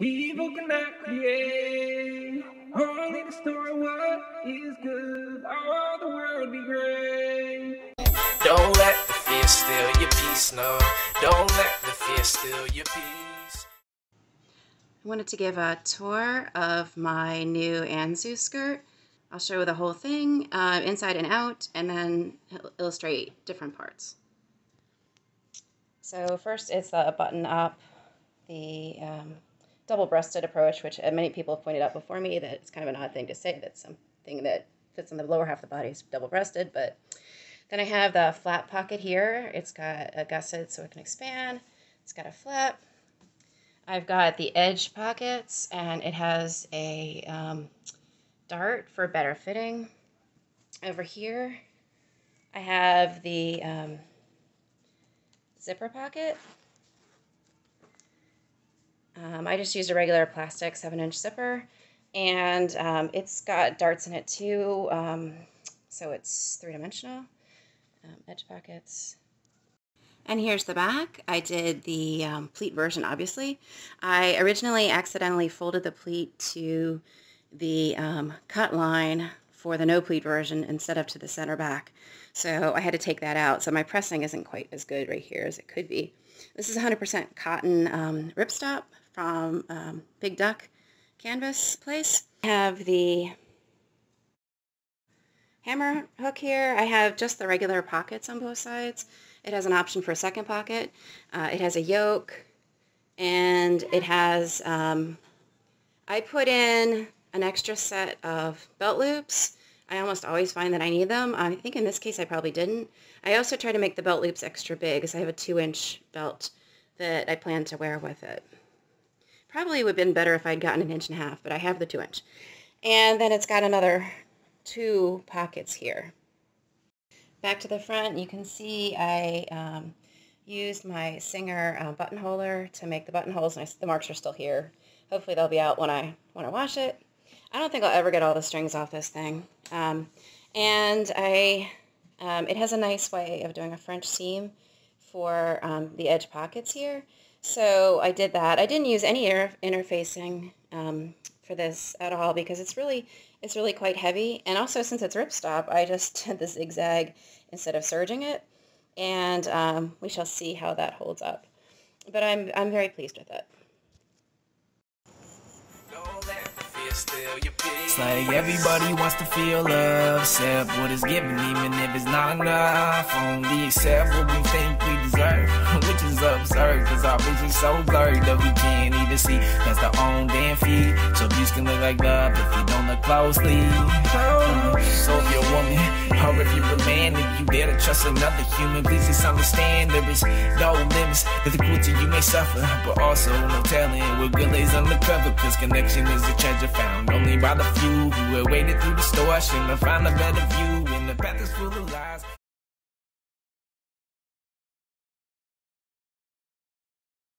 Evil cannot create. Only the story what is good. All the world be great. Don't let the fear steal your peace, no. Don't let the fear steal your peace. I wanted to give a tour of my new Anzu skirt. I'll show the whole thing, uh, inside and out, and then illustrate different parts. So first it's the button up, the um, double-breasted approach, which uh, many people have pointed out before me that it's kind of an odd thing to say that something that fits on the lower half of the body is double-breasted, but then I have the flap pocket here. It's got a gusset so it can expand. It's got a flap. I've got the edge pockets, and it has a um, dart for better fitting. Over here, I have the um, zipper pocket um, I just used a regular plastic 7-inch zipper, and um, it's got darts in it too, um, so it's three-dimensional. Um, edge pockets. And here's the back. I did the um, pleat version, obviously. I originally accidentally folded the pleat to the um, cut line for the no pleat version instead of to the center back. So I had to take that out. So my pressing isn't quite as good right here as it could be. This is 100% cotton um, ripstop from um, Big Duck Canvas Place. I have the hammer hook here. I have just the regular pockets on both sides. It has an option for a second pocket. Uh, it has a yoke and it has, um, I put in an extra set of belt loops. I almost always find that I need them. I think in this case I probably didn't. I also try to make the belt loops extra big because I have a two inch belt that I plan to wear with it. Probably would have been better if I'd gotten an inch and a half, but I have the two inch. And then it's got another two pockets here. Back to the front, you can see I um, used my Singer uh, buttonholer to make the buttonholes, and I, the marks are still here. Hopefully they'll be out when I when I wash it. I don't think I'll ever get all the strings off this thing. Um, and I, um, it has a nice way of doing a French seam for um, the edge pockets here. So I did that. I didn't use any inter interfacing um, for this at all because it's really it's really quite heavy. And also since it's ripstop, I just did the zigzag instead of serging it. And um, we shall see how that holds up. But I'm, I'm very pleased with it. It's like everybody wants to feel love, except what is given, even if it's not enough. Only accept what we think we deserve, so blurred that we can't even see That's the own damn feed. So abuse can look like love if you don't look closely. So if you're a woman, or if you're a man, if you dare to trust another human, please just understand there is no limits to the cruelty you may suffer, but also no telling what good lays undercover, cause connection is a treasure found only by the few who have waited through the store. Shouldn't have found a better view, and the path is full of lies.